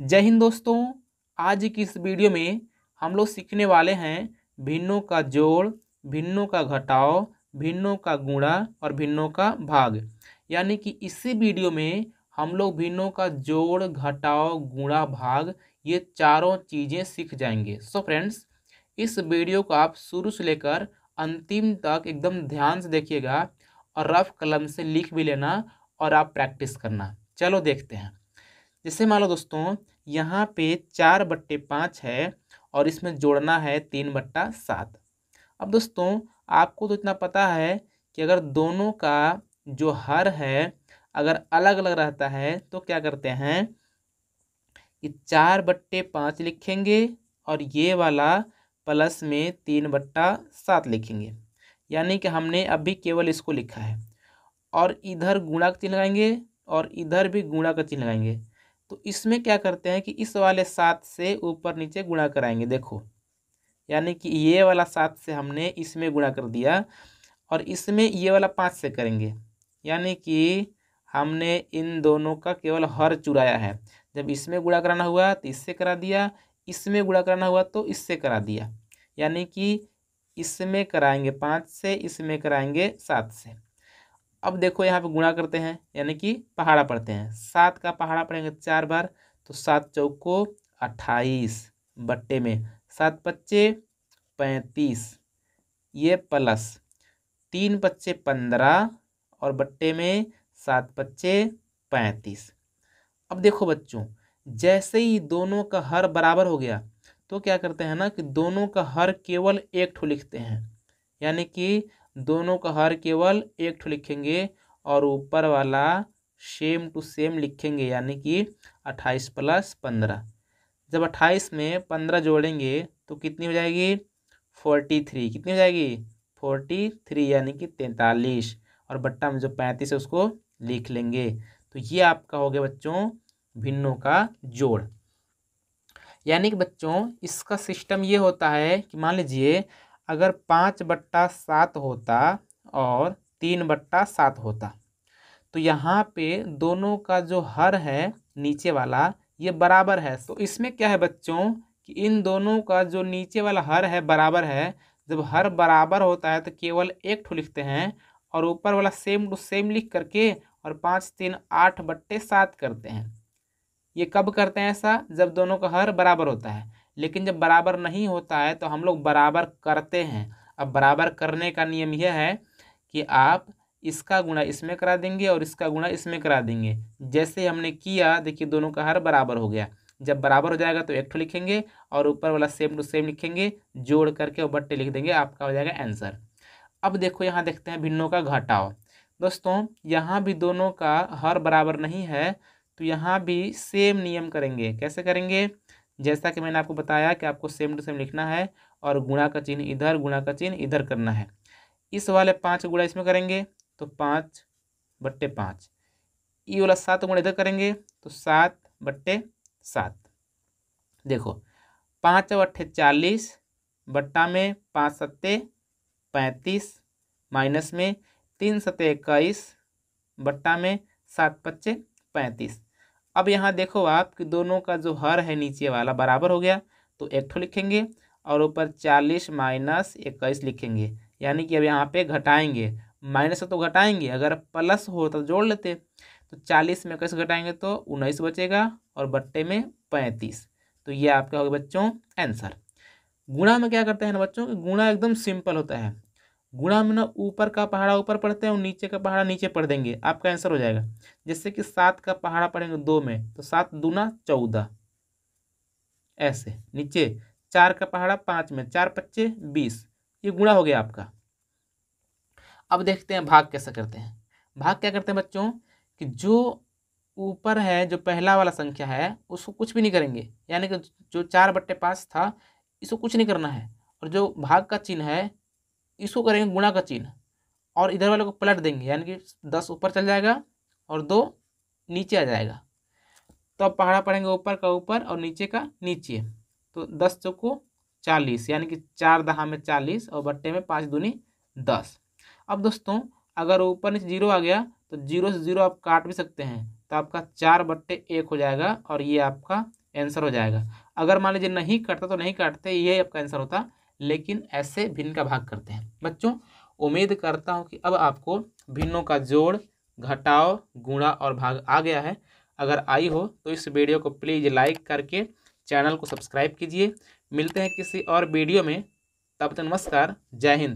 जय हिंद दोस्तों, आज की इस वीडियो में हम लोग सीखने वाले हैं भिन्नों का जोड़, भिन्नों का घटाव, भिन्नों का गुणा और भिन्नों का भाग। यानी कि इसी वीडियो में हम लोग भिन्नों का जोड़, घटाव, गुणा, भाग ये चारों चीज़ें सीख जाएँगे। सो so फ्रेंड्स इस वीडियो को आप शुरू से लेकर अंतिम तक एकदम ध्यान से देखिएगा और रफ कलम से लिख भी लेना और आप प्रैक्टिस करना। चलो देखते हैं। जैसे मान लो दोस्तों, यहाँ पे चार बट्टे पाँच है और इसमें जोड़ना है तीन बट्टा सात। अब दोस्तों, आपको तो इतना पता है कि अगर दोनों का जो हर है, अगर अलग अलग रहता है तो क्या करते हैं? कि चार बट्टे पाँच लिखेंगे और ये वाला प्लस में तीन बट्टा सात लिखेंगे। यानी कि हमने अभी केवल इसको लिखा है। और इधर गुणा का चिन्ह लगाएँगे और इधर भी गुणा का चिन्ह लगाएँगे। तो इसमें क्या करते हैं कि इस वाले सात से ऊपर नीचे गुणा कराएँगे, देखो। यानी कि ये वाला सात से हमने इसमें गुणा कर दिया और इसमें ये वाला पाँच से करेंगे। यानी कि हमने इन दोनों का केवल हर चुराया है। जब इसमें गुणा कराना हुआ तो इससे करा दिया, इसमें गुणा कराना हुआ तो इससे करा दिया। यानी कि इसमें कराएँगे पाँच से, इसमें कराएँगे सात से। अब देखो यहाँ पे गुणा करते हैं, यानी कि पहाड़ा पढ़ते हैं। सात का पहाड़ा पढ़ेंगे चार बार तो सात चौको अट्ठाईस, बट्टे में। सात पच्चे पैंतीस, ये प्लस। तीन पच्चे पंद्रह और बट्टे में सात पच्चे पैंतीस। अब देखो बच्चों, जैसे ही दोनों का हर बराबर हो गया तो क्या करते हैं ना कि दोनों का हर केवल एक ठो लिखते हैं। यानी कि दोनों का हर केवल एक ठो लिखेंगे और ऊपर वाला सेम टू सेम लिखेंगे, यानी कि अट्ठाईस प्लस पंद्रह। जब अट्ठाईस में पंद्रह जोड़ेंगे तो कितनी हो जाएगी? फोर्टी थ्री कितनी हो जाएगी? फोर्टी थ्री यानी कि तैंतालीस। और बट्टा में जो पैंतीस है, उसको लिख लेंगे। तो ये आपका हो गया बच्चों, भिन्नों का जोड़। यानी कि बच्चों, इसका सिस्टम ये होता है कि मान लीजिए अगर पाँच बट्टा सात होता और तीन बट्टा सात होता। तो यहाँ पे दोनों का जो हर है, नीचे वाला, ये बराबर है। तो इसमें क्या है बच्चों कि इन दोनों का जो नीचे वाला हर है, बराबर है। जब हर बराबर होता है तो केवल एक ठो लिखते हैं और ऊपर वाला सेम टू सेम लिख करके और पाँच, तीन, आठ बट्टे सात करते हैं। ये कब करते हैं ऐसा? जब दोनों का हर बराबर होता है। लेकिन जब बराबर नहीं होता है तो हम लोग बराबर करते हैं। अब बराबर करने का नियम यह है कि आप इसका गुणा इसमें करा देंगे और इसका गुणा इसमें करा देंगे। जैसे हमने किया, देखिए दोनों का हर बराबर हो गया। जब बराबर हो जाएगा तो एक ठो लिखेंगे और ऊपर वाला सेम टू सेम लिखेंगे, जोड़ करके और बट्टे लिख देंगे, आपका हो जाएगा आंसर अब देखो, यहाँ देखते हैं भिन्नों का घटाव। दोस्तों, यहाँ भी दोनों का हर बराबर नहीं है तो यहाँ भी सेम नियम करेंगे। कैसे करेंगे? जैसा कि मैंने आपको बताया कि आपको सेम टू सेम लिखना है और गुणा का चिन्ह इधर, गुणा का चिन्ह इधर करना है। इस वाले पाँच गुणा इसमें करेंगे तो पाँच बट्टे पाँच। ये वाला सात गुणा इधर करेंगे तो सात बट्टे सात। देखो, पाँच अट्ठे चालीस, बट्टा में पाँच सत्ते पैंतीस, माइनस में तीन सत्ते इक्कीस, बट्टा में सात पच्चे पैंतीस। अब यहाँ देखो आप कि दोनों का जो हर है नीचे वाला बराबर हो गया तो एक ठो लिखेंगे और ऊपर चालीस माइनस इक्कीस लिखेंगे, यानी कि अब यहाँ पे घटाएँगे। माइनस तो घटाएँगे, अगर प्लस हो तो जोड़ लेते। तो चालीस में इक्कीस घटाएँगे तो उन्नीस बचेगा और बट्टे में पैंतीस। तो ये आपका होगा बच्चों आंसर। गुणा में क्या करते हैं ना बच्चों गुणा एकदम सिंपल होता है। गुणा में ना ऊपर का पहाड़ा ऊपर पढ़ते हैं और नीचे का पहाड़ा नीचे पढ़ देंगे। आपका आंसर हो जाएगा। जैसे कि सात का पहाड़ा पढ़ेंगे दो में तो सात दूना चौदह। ऐसे, नीचे चार का पहाड़ा पाँच में, चार पच्चे बीस। ये गुणा हो गया आपका। अब देखते हैं भाग कैसे करते हैं। भाग क्या करते हैं बच्चों? कि जो ऊपर है, जो पहला वाला संख्या है, उसको कुछ भी नहीं करेंगे। यानी कि जो चार बट्टे पाँच था, इसको कुछ नहीं करना है। और जो भाग का चिन्ह है इसको करेंगे गुणा का चिन्ह। और इधर वाले को पलट देंगे, यानी कि दस ऊपर चल जाएगा और दो नीचे आ जाएगा। तो अब पहाड़ा पढ़ेंगे ऊपर का ऊपर और नीचे का नीचे। तो दस चौको चालीस, यानी कि चार दहा में चालीस और बट्टे में पाँच दूनी दस। अब दोस्तों, अगर ऊपर नीचे ज़ीरो आ गया तो ज़ीरो से ज़ीरो आप काट भी सकते हैं तो आपका चार बट्टे एक हो जाएगा और ये आपका आंसर हो जाएगा। अगर मान लीजिए नहीं कटता तो नहीं काटते ये आपका आंसर होता लेकिन ऐसे भिन्न का भाग करते हैं। बच्चों, उम्मीद करता हूँ कि अब आपको भिन्नों का जोड़, घटाव, गुणा और भाग आ गया है। अगर आई हो तो इस वीडियो को प्लीज़ लाइक करके चैनल को सब्सक्राइब कीजिए। मिलते हैं किसी और वीडियो में। तब तक नमस्कार, जय हिंद।